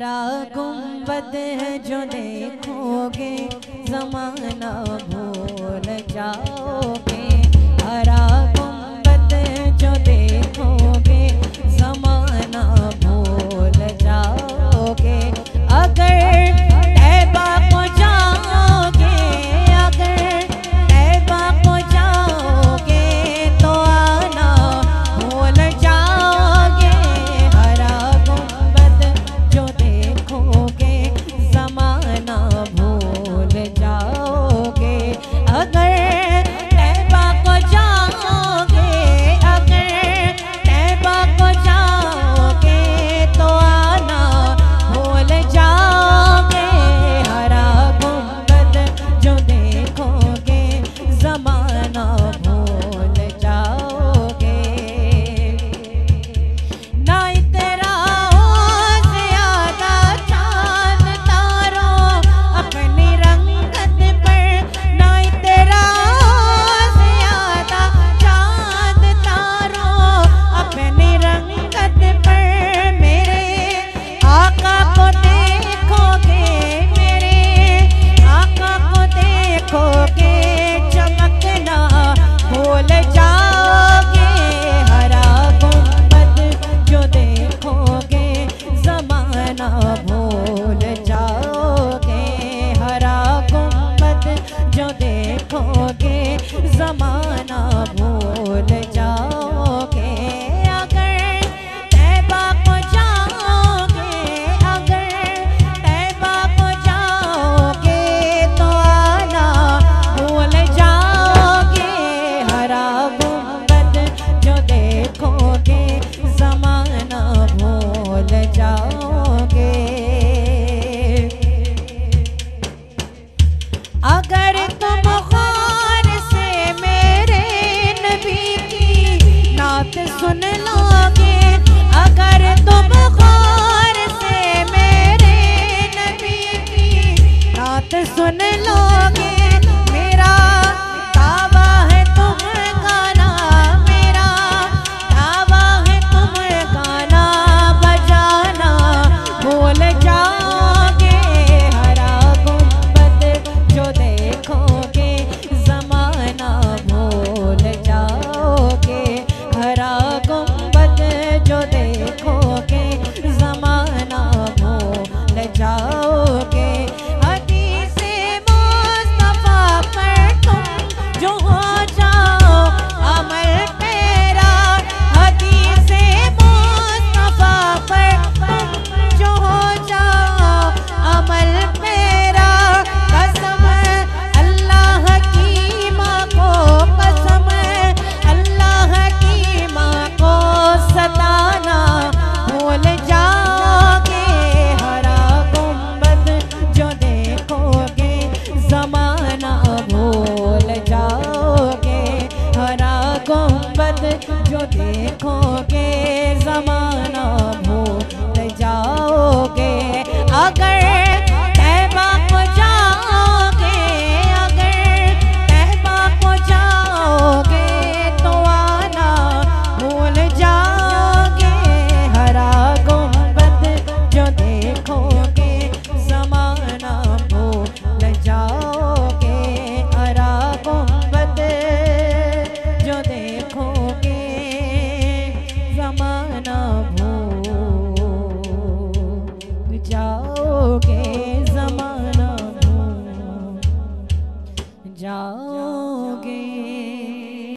हरा गुंबद है जो देखोगे जमाना भूल जाओ जमाना भूल जाओगे अगर, तैबा को जाओगे अगर, तैबा को जाओगे तो आना भूल जाओगे। हरा बद जो देखोगे, जमाना भूल जाओगे। अगर Ponen गुंबद जो देखोगे जमाना भूल जाओगे। okay.